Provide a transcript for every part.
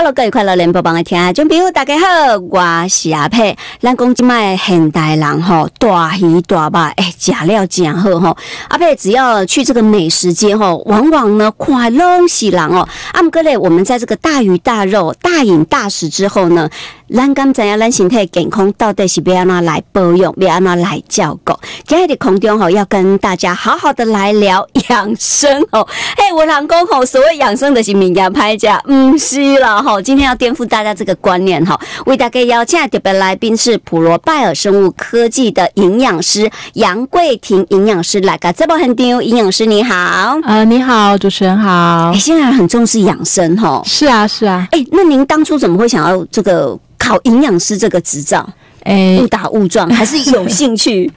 Hello，各位快乐联播帮的听众朋友，大家好，我是阿佩。咱讲即卖现代人吼，大鱼大肉，哎，食了真好吼。阿佩只要去这个美食街吼，往往呢快乐是人哦。阿姆哥嘞，我们在这个大鱼大肉、大饮大食之后呢。咱刚知影咱身体健康到底是要安怎来保养，要安怎来照顾？今日的空中吼，要跟大家好好的来聊养生哦。嘿，我老公吼，所谓养生的是名家拍价，唔是啦吼。今天要颠覆大家这个观念哈，为大家邀请特别来宾是普罗拜尔生物科技的营养师杨桂婷营养师来个这波很丢营养师你好，呃，你好，主持人好。哎，现在很重视养生哈，是啊，是啊。哎，那您当初怎么会想要这个？考营养师这个执照，哎，误打误撞 还是有兴趣？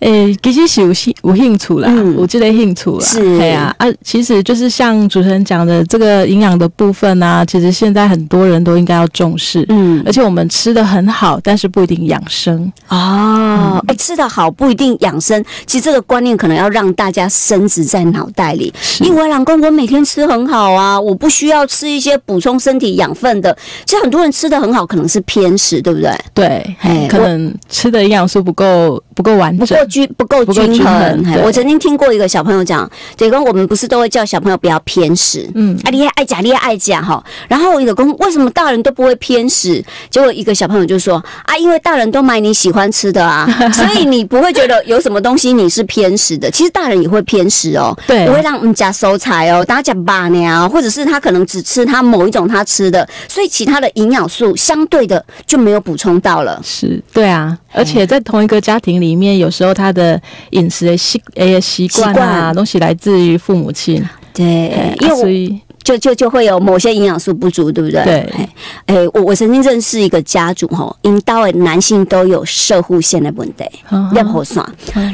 诶，其实是有兴有兴趣啦，我记得兴趣啦。是，对啊，啊，其实就是像主持人讲的这个营养的部分啊，其实现在很多人都应该要重视。嗯，而且我们吃的很好，但是不一定养生哦。哎，吃的好不一定养生，其实这个观念可能要让大家深植在脑袋里。因为老公，我每天吃很好啊，我不需要吃一些补充身体养分的。其实很多人吃的很好，可能是偏食，对不对？对，可能吃的营养素不够不够完整。不够均不够均衡。我曾经听过一个小朋友讲，这个我们不是都会叫小朋友不要偏食，嗯，啊，你爱讲，你爱讲哈。然后一个公为什么大人都不会偏食？结果一个小朋友就说啊，因为大人都买你喜欢吃的啊，所以你不会觉得有什么东西你是偏食的。其实大人也会偏食哦，对，不会让我们家收菜哦，大家讲八年或者是他可能只吃他某一种他吃的，所以其他的营养素相对的就没有补充到了。是对啊，而且在同一个家庭里面，有时候他的饮食的习诶习惯啊，东西来自于父母亲，对，因为所以就就就会有某些营养素不足，对不对？对，哎，我我曾经认识一个家族吼，因到位男性都有射护腺的问题，尿好酸，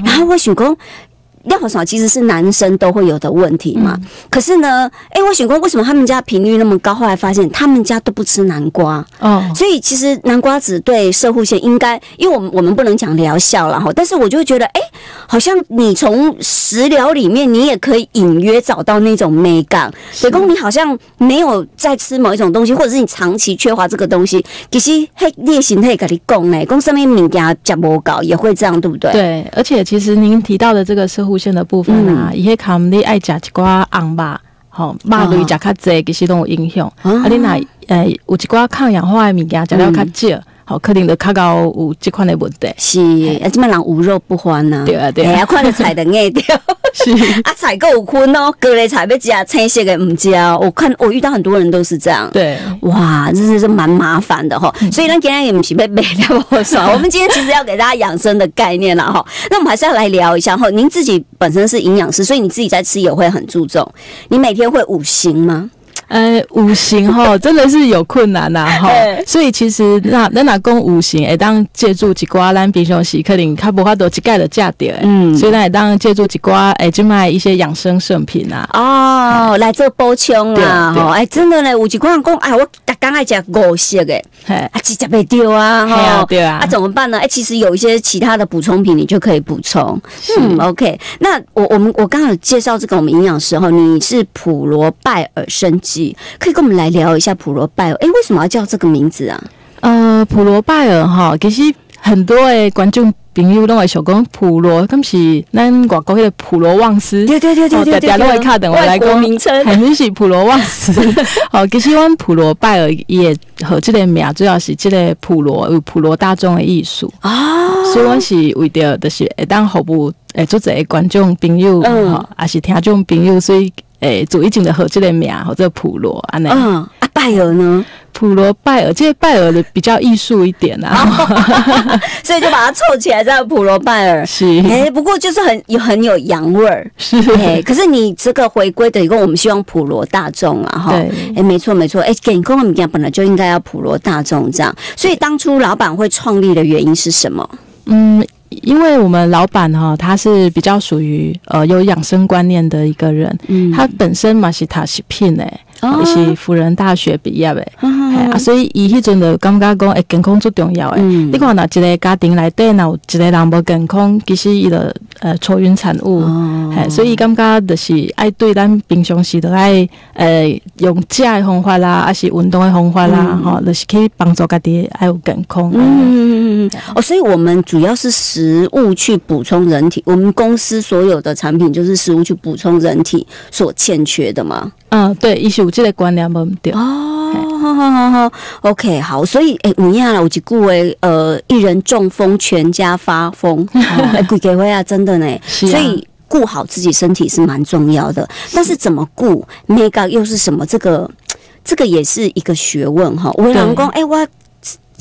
然后我想讲。尿好少其实是男生都会有的问题嘛，可是呢，哎，我选过为什么他们家频率那么高？后来发现他们家都不吃南瓜哦，所以其实南瓜子对射护腺应该，因为我们我们不能讲疗效了哈，但是我就觉得，哎，好像你从食疗里面你也可以隐约找到那种美感，水公你好像没有在吃某一种东西，或者是你长期缺乏这个东西，其实嘿，烈性可以跟你讲呢，讲上面物件食不搞也会这样，对不对？对，而且其实您提到的这个射护。出现的部分啊，伊迄看你爱食一寡红肉，吼肉类食较济，其实拢有影响。啊，你若诶有一寡抗氧化的物件食了较少。好，可能就，较高有即款的问题。是，啊，即摆人无肉不欢呐。对啊，对啊。看着菜的硬掉。是。啊，采购有荤哦，各类菜要加青色的唔食。我看我遇到很多人都是这样。对。哇，这是是蛮麻烦的哈。所以呢，今天也唔是被 被聊我说，我们今天其实要给大家养生的概念了哈。那我们还是要来聊一下哈。您自己本身是营养师，所以你自己在吃也会很注重。你每天会五行吗？呃，五行哈真的是有困难呐 哈，所以其实那那那讲五行，会当借助一寡咱平常时可能较无法度一概的价点，嗯，所以咱会当借助一寡诶，就卖一些养生圣品啊，哦，来做补充啊，哈，哎，真的嘞，有一寡人讲，哎，我刚爱食五色诶，啊，直接被丢啊，哈，对啊，啊，怎么办呢？哎，其实有一些其他的补充品，你就可以补充，嗯，OK，那我我们我刚好介绍这个我们营养师哈，你是普罗拜尔生机。可以跟我们来聊一下普罗拜尔，哎，为什么要叫这个名字啊？呃，普罗拜尔哈，其实很多的观众朋友都会想讲普罗，咁是咱外国迄个普罗旺斯，对对对对对对，都会看等我来讲名称，肯定是普罗旺斯。好，其实阮普罗拜尔也和这个名主要是这个普罗有普罗大众的艺术啊，所以我是为着就是会当服务诶，做这观众朋友哈，也是听众朋友，所以。诶，做一种的和这个名或者普罗安尼。嗯，啊，拜尔呢？普罗拜尔，这个拜尔的比较艺术一点啊，所以就把它凑起来叫普罗拜尔。是，哎，不过就是很有很有洋味儿。是，哎，可是你这个回归的一个，我们希望普罗大众啊，哈。对。哎，没错没错，哎，给公的名本来就应该要普罗大众这样，所以当初老板会创立的原因是什么？嗯。因为我们老板哈，他是比较属于呃有养生观念的一个人，嗯，他本身嘛是他是聘诶，哦是辅仁大学毕业的，啊，所以伊迄阵就感觉讲，诶，健康最重要诶。嗯你看，若一个家庭内底，若有一个人无健康，其实伊就呃愁云惨雾。哦嘿，所以感觉就是爱对咱平常时都爱呃用食的方法啦，还是运动的方法啦，吼、就是去帮助家己爱有健康。嗯，嗯嗯嗯嗯哦，所以我们主要是食物去补充人体，我们公司所有的产品就是食物去补充人体所欠缺的嘛。嗯，对，伊是有这个观念无毋对。哦，好好好好，OK，好，所以诶，有影啦，有一句话，呃，一人中风，全家发疯，哎，鬼给回啊，真的呢，是啊所以顾好自己身体是蛮重要的，但是怎么顾，mega 又是什么？这个这个也是一个学问哈。我老公，哎，我。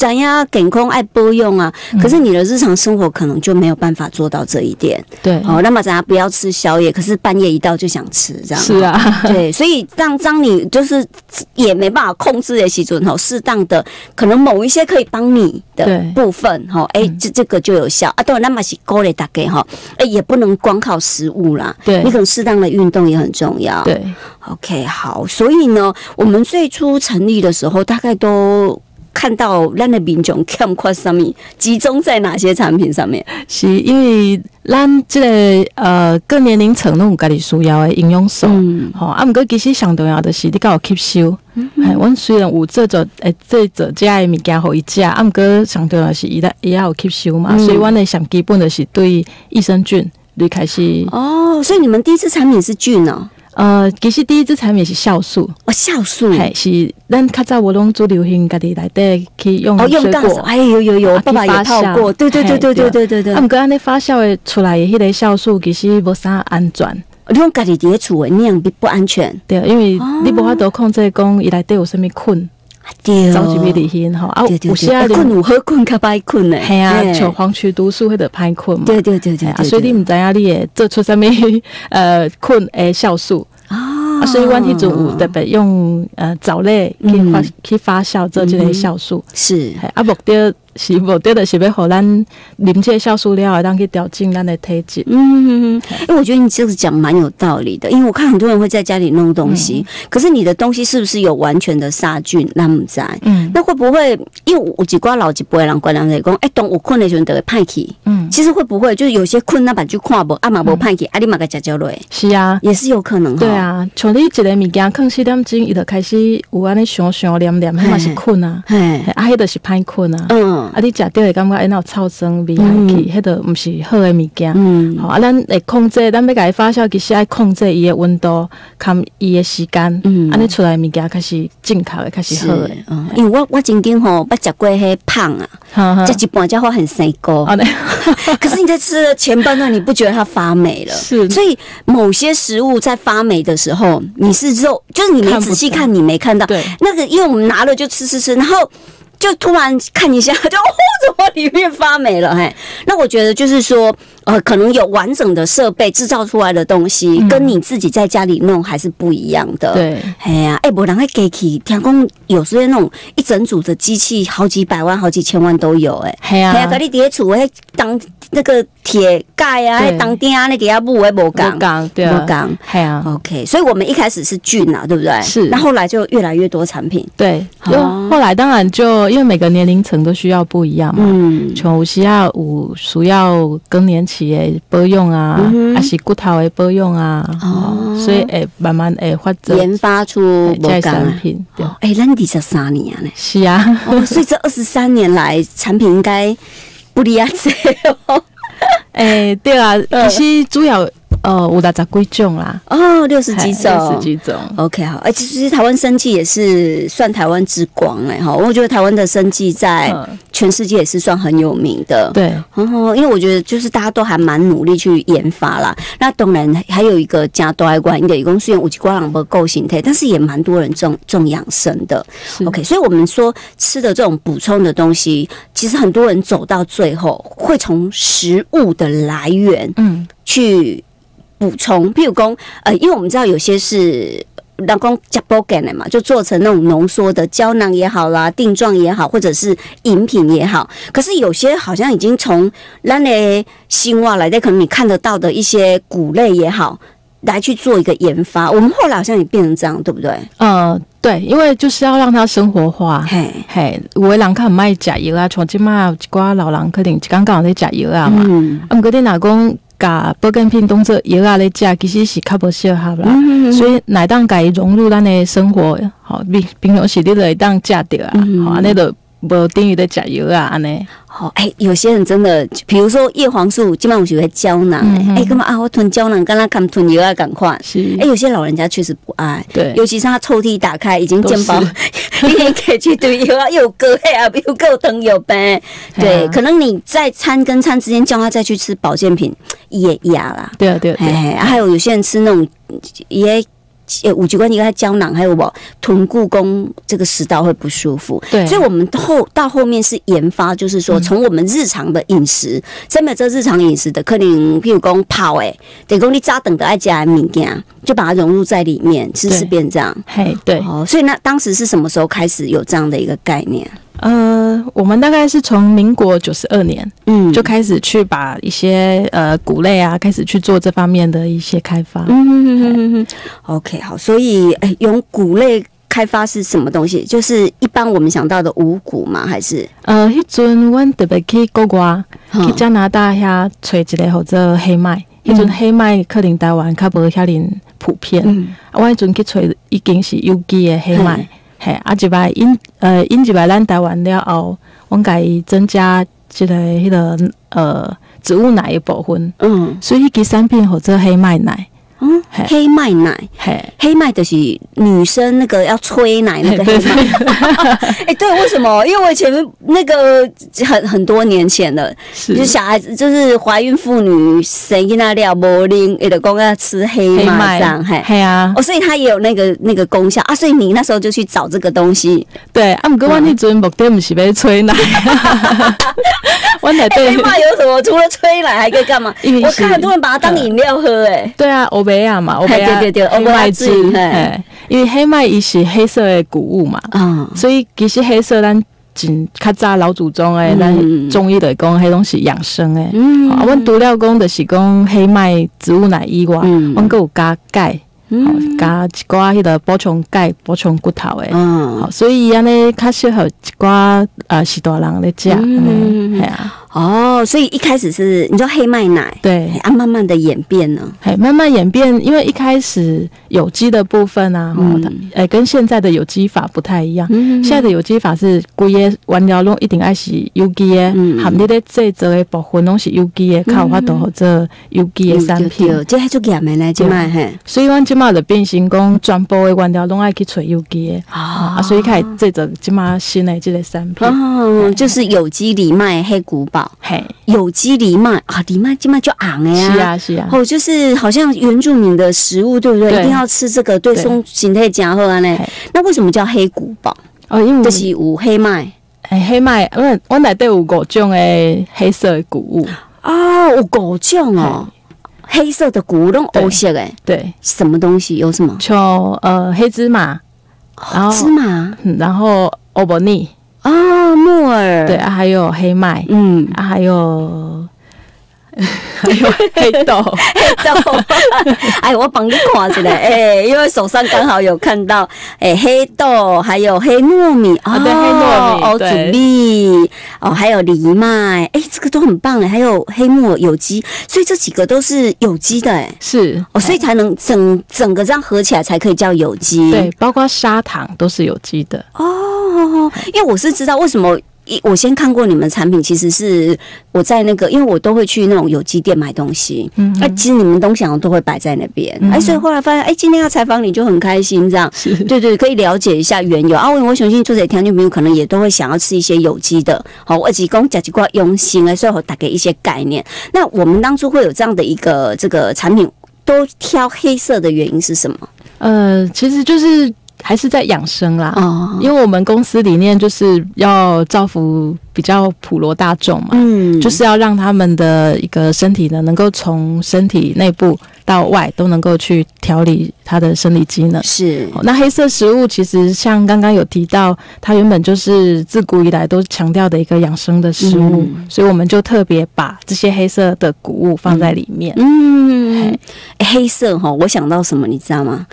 咱呀，健康爱保用啊，可是你的日常生活可能就没有办法做到这一点。对，好，那么咱不要吃宵夜，可是半夜一到就想吃，这样是啊，对，所以当当你就是也没办法控制的时准吼，适当的可能某一些可以帮你的部分哈，哎、这这个就有效啊。对，那么是勾勒大概哈，哎，也不能光靠食物啦，对你可能适当的运动也很重要。对，，OK，好，所以呢，我们最初成立的时候，大概都。看到咱的民众看快上面集中在哪些产品上面？是因为咱这、个呃各年龄层拢有家己需要的营养素。嗯，吼、啊，毋过其实上重要的是你敢有吸收。哎，阮虽然有做做诶做做遮的物件互伊食，啊，毋过上重要的是伊来伊也有吸收嘛，嗯所以阮的上基本的是对益生菌，你开始哦，所以你们第一次产品是菌哦，呃，其实第一支产品是酵素，哦，酵素，嘿、是咱较早我拢做流行家己内底去用哦，用。到哎，有有有，啊爸爸也泡过，对对对对对对。对对啊，毋过安尼发酵的出来的迄个酵素其实无啥安全，你用家己伫咧厝诶酿不不安全，对，因为哦你无法度控制讲伊内底有啥物菌，对。走入去里面吼，啊，有时啊，啊困有好困较歹困呢，系啊，嘿。像黄曲毒素或者歹困嘛，对对对对啊，所以你毋知影你会做出啥物 呃困诶酵素，啊啊，所以阮迄阵有特别用呃藻类去发去发酵做即个酵素，是。嘿啊，目的是无对的就是要互咱啉这个酵素了，会当去调整咱的体质。嗯，因为我觉得你这个讲蛮有道理的，因为我看很多人会在家里弄东西，可是你的东西是不是有完全的杀菌？那么在。嗯那会不会因为有几瓜老几不会让观众在讲，哎，等我困的时候就会派去。嗯，其实会不会就是有些困那把就看无，啊嘛无派去，啊你嘛个食焦落，是啊。也是有可能。对，啊，像你一个物件放四点钟，伊就开始有安尼想想念念，迄嘛是困啊，嘿嘿，啊，迄就是歹困啊。嗯啊，你食着会感觉哎，那有臭酸味来去，迄个毋是好的物件。嗯好啊，咱会控制，咱要甲伊发酵，其实爱控制伊的温度，看伊的时间，嗯安尼出来的物件开始正确的，开始是好的。，嗯，因为我我曾经吼，捌食过迄胖啊，食一半才发很生高。可是你在吃的前半段，你不觉得它发霉了？是所以某些食物在发霉的时候，你是肉，就是你没仔细看，你没看到。对那个，因为我们拿了就吃吃吃，然后就突然看一下，就哦，怎么里面发霉了？嘿，那我觉得就是说，呃，可能有完整的设备制造出来的东西，跟你自己在家里弄还是不一样的。。嗯对，哎呀，哎，无人会给起，天空有时候那种一整组的机器，好几百万、好几千万都有、哎。嘿啊系啊，，甲你叠储，哎当那个铁盖啊，当钉啊，那给它木诶无无讲。讲对啊，无讲系啊，OK，所以我们一开始是菌啊，对不对？是那后来就越来越多产品。对，哦就后来当然就因为每个年龄层都需要不一样嘛。嗯，像有时啊有需要更年期的保养啊，还是骨头的保养啊，哦哦，所以会慢慢会发展研发出这无讲些产啊。品。对，哦，哎，咱二十三年呢，是啊，哦，所以这二十三年来，产品应该不离啊这哦。诶，对啊，其实主要呃有六十几种啦，哦，六十几嘿种，六十几种。OK，好，而且其实台湾生技也是算台湾之光哎哈，我觉得台湾的生技在嗯全世界也是算很有名的。对，哦，因为我觉得就是大家都还蛮努力去研发啦。那当然还有一个加多爱关，一个一共虽然五级瓜朗不够形态，但是也蛮多人种种养生的。OK，所以我们说吃的这种补充的东西，其实很多人走到最后会从食物的来源嗯，去补充，譬如讲，呃，因为我们知道有些是。人工加波干的嘛，就做成那种浓缩的胶囊也好啦，定状也好，或者是饮品也好。可是有些好像已经从咱的新蛙来的，可能你看得到的一些谷类也好，来去做一个研发。我们后来好像也变成这样，对不对？呃，对，因为就是要让它生活化。嘿，嘿，有的人较毋爱食药啊，像即摆有一寡老人可能一刚刚在食药啊嘛。嗯，啊，毋过你若讲甲保健品当做药啊咧食，其实是较无适合啦。嗯所以乃当家己融入咱的生活，吼，平平常时你就会当食着啊，嗯吼，安尼就无等于咧食药啊，安尼。好，哎、有些人真的，比如说叶黄素，基本上我觉得胶囊、嗯哎、哎，干嘛啊？我吞胶囊，跟他看吞药啊，赶快。是哎、，有些老人家确实不爱，对，尤其是他抽屉打开已经健保 都，一天可以去堆药啊，又有割黑啊，又够疼有呗。对，可能你在餐跟餐之间叫他再去吃保健品，也哑啦。对啊对啊对啊，哎，还有有些人吃那种也。呃五级关节它胶囊，还有我臀股宫这个食道会不舒服，对所以我们后到后面是研发，就是说从我们日常的饮食，真的这日常饮食的可能，譬如讲泡诶，等讲你扎等的爱加的物件，就把它融入在里面，是不是对变这样？嘿，对。哦，所以那当时是什么时候开始有这样的一个概念？呃，我们大概是从民国九十二年嗯。就开始去把一些呃谷类啊，开始去做这方面的一些开发。嗯哼哼哼哼，OK，好，所以诶，用谷类开发是什么东西？就是一般我们想到的五谷吗？还是？呃，迄阵阮特别去国外，嗯去加拿大遐找一个或者黑麦，迄阵黑麦可能台湾较无遐尼普遍。嗯。啊，我迄阵去找已经是有机的黑嘿。麦，嘿，啊，一摆因呃因一摆咱台湾了后，阮家己增加一个迄个呃植物奶的部分，嗯。所以迄支产品或者黑麦奶，嗯，黑麦奶，嘿，黑麦就是女生那个要催奶那个黑对麦。哎、对，为什么？因为我以前那个很很多年前了，是。就是小孩子，就是怀孕妇女生囡仔了无啉，也得公要吃黑黑麦这样，嘿。，嘿啊，哦，所以它也有那个那个功效。啊，所以你那时候就去找这个东西。对，啊，不过我那阵目的不是要催奶，黑麦有什么？除了催奶还可以干嘛？我看很多人把它当饮料喝、哎，对啊，欧贝亚嘛，欧贝亚对对对黑麦黑汁，麦汁嘿，因为黑麦伊是黑色的谷物嘛，嗯，所以其实黑色咱真较早老祖宗诶，嗯。咱中医来讲，迄拢是养生诶。嗯。啊，阮除了讲就是讲黑麦植物奶以外，嗯。阮佫有加钙，嗯。加一寡迄个补充钙、补充骨头诶。嗯。好，所以安尼较适合一寡呃是大人咧食，安嗯尼系啊，哦，所以一开始是你说黑麦奶，对。哎，啊，慢慢的演变呢，嘿，慢慢演变，因为一开始有机的部分啊，吼、嗯它诶、跟现在的有机法不太一样。嗯现在的有机法是规个原料拢一定爱是有机的，嗯含你咧制作的部分拢是有机的，较有法度或者有机的产品。对，这还就严的呢，这卖嘿，所以阮即马就变成讲，全部的原料拢爱去找有机的，啊。啊，所以开始制作即马新的即个产品。哦，就是有机里麦黑古堡，嘿，有机藜麦啊，藜麦今麦就昂的呀，是啊，是啊，哦，就是好像原住民的食物，对不对？对。一定要吃这个，对对。松形态加厚啊呢。那为什么叫黑古堡？哦，因为这是有黑麦。嘿黑麦，阮阮内底有五种的黑色的谷物，哦，有五种哦，黑色的谷拢对黑色诶，对，什么东西？有什么？像呃黑芝麻，然后芝麻。嗯然后欧伯尼，哦，木耳对，啊，还有黑麦，嗯，啊，还有 还有黑豆，黑豆，哎，我帮你看一下，哎，因为手上刚好有看到，哎，黑豆，还有黑糯米，哦对黑糯米哦，对。紫粒，哦，还有藜麦，哎，这个都很棒哎，还有黑木耳有机，所以这几个都是有机的哎，是。哦，所以才能整整个这样合起来才可以叫有机，对，包括砂糖都是有机的，哦，因为我是知道为什么。一我先看过你们产品，其实是我在那个，因为我都会去那种有机店买东西，嗯哎、其实你们东西好像都会摆在那边，哎、所以后来发现，哎、今天要采访你就很开心，这样，是。对对，可以了解一下缘由啊。我我相信做这条件朋友可能也都会想要吃一些有机的，好，我只供甲几挂用心哎，所以我打给一些概念。那我们当初会有这样的一个这个产品，都挑黑色的原因是什么？呃，其实就是还是在养生啦。哦，因为我们公司理念就是要造福比较普罗大众嘛，嗯，就是要让他们的一个身体呢，能够从身体内部到外都能够去调理他的生理机能。是，那黑色食物其实像刚刚有提到，它原本就是自古以来都强调的一个养生的食物，所以我们就特别把这些黑色的谷物放在里面。嗯，黑色哈，我想到什么，你知道吗？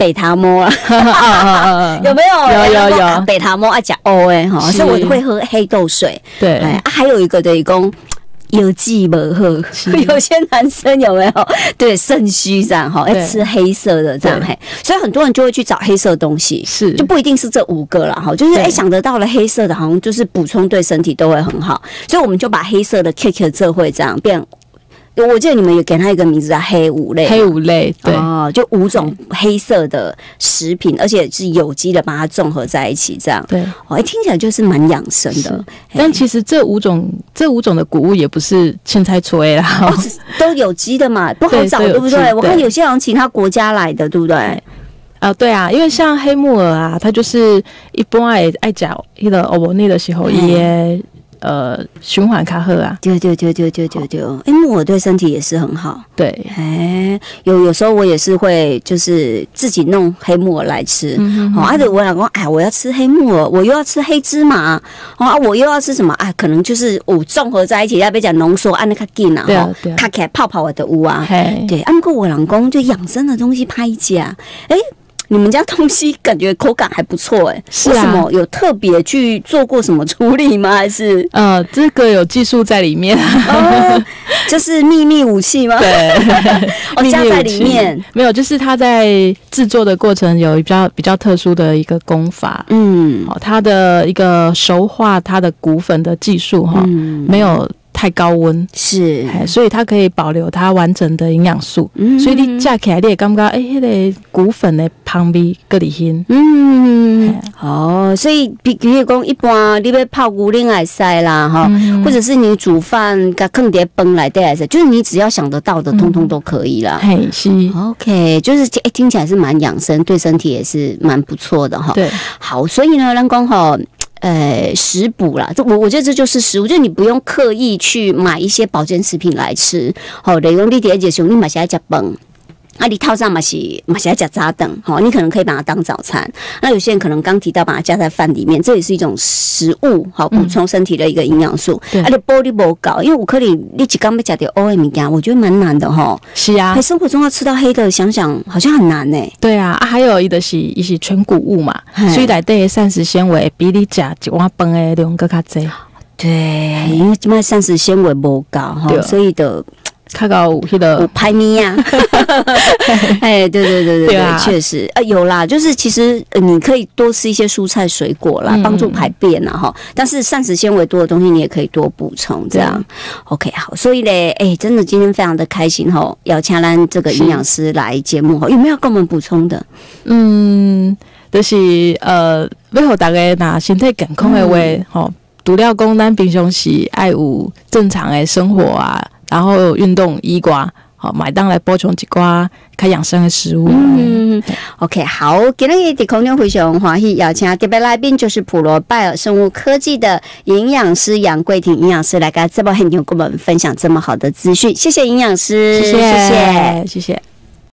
贝塔摩啊，有没有？有有有，北塔摩啊，讲 O 哎哈，所以我会喝黑豆水。对，啊，还有一个的讲有记不喝，有些男生有没有？对，肾虚这样哈，要吃黑色的这样嘿，所以很多人就会去找黑色东西，是。就不一定是这五个了哈，就是哎想得到了黑色的，好像就是补充对身体都会很好，所以我们就把黑色的 cake 这会这样变。我记得你们有给他一个名字叫黑五类，黑五类，对，就五种黑色的食品，而且是有机的，把它综合在一起，这样，对，哎，听起来就是蛮养生的。但其实这五种这五种的谷物也不是青菜吹啦，都有机的嘛，不好找，对不对？我看有些人其他国家来的，对不对？啊，对啊，因为像黑木耳啊，它就是一般爱爱嚼那个欧伯尼的时候也。呃，循环卡喝啊，对对对对对对对，哎，木耳对身体也是很好。对，哎，有有时候我也是会就是自己弄黑木耳来吃。哦，而且我老公，哎，我要吃黑木耳，我又要吃黑芝麻，哦，我又要吃什么？啊，可能就是哦综合在一起，要被讲浓缩，按那个劲啊，哈，卡起来泡泡我的屋啊。对，按过我老公就养生的东西拍一下，哎。你们家东西感觉口感还不错哎，是什么？有特别去做过什么处理吗？还是？呃，这个有技术在里面，就是秘密武器吗？对，哦，加在里面。没有，就是它在制作的过程有比较比较特殊的一个功法，嗯，哦，它的一个熟化它的骨粉的技术哈，没有。太高温。是，所以它可以保留它完整的营养素，所以你加起来你也感觉哎，那个骨粉的旁边个里 hin，嗯，哦，所以比比如讲一般你要泡骨另外塞啦哈，或者是你煮饭加坑碟崩来带来塞，就是你只要想得到的，通通都可以啦。嘿，是，OK，就是哎，听起来是蛮养生，对身体也是蛮不错的哈。对，好，所以呢，蓝光哈。呃，食补啦，这我我觉得这就是食物，就你不用刻意去买一些保健食品来吃，好，内容你第二节时候你买下来加崩。那你套上嘛是嘛是要加扎等，好，你可能可以把它当早餐。那有些人可能刚提到把它加在饭里面，这也是一种食物，好补充身体的一个营养素。啊，你玻璃不高，因为我可以你只刚被加点 O M 加，我觉得蛮难的哈。是啊，在生活中要吃到黑的，想想好像很难呢。对啊，啊还有一个是一些全谷物嘛，所以来对膳食纤维比你加一碗饭的量更加多。对，因为这卖膳食纤维不高哈，所以的。看到那个排名呀，哎，对对对对对，确实，呃，有啦，就是其实你可以多吃一些蔬菜水果啦，帮助排便呐哈。但是膳食纤维多的东西，你也可以多补充，这样。OK，好，所以嘞，哎，真的今天非常的开心哈，要请咱这个营养师来节目哈，有没有跟我们补充的？嗯，就是呃，为何大家拿身体健康的话，吼，除了讲咱平常时爱有正常的生活啊。然后运动衣瓜，好买当来补充几瓜开养生的食物。嗯，OK，好，今天的空中非常欢喜，邀请特别来宾就是普罗拜尔生物科技的营养师杨桂婷营养师来跟这么很牛跟我们分享这么好的资讯，谢谢营养师，谢谢，谢谢。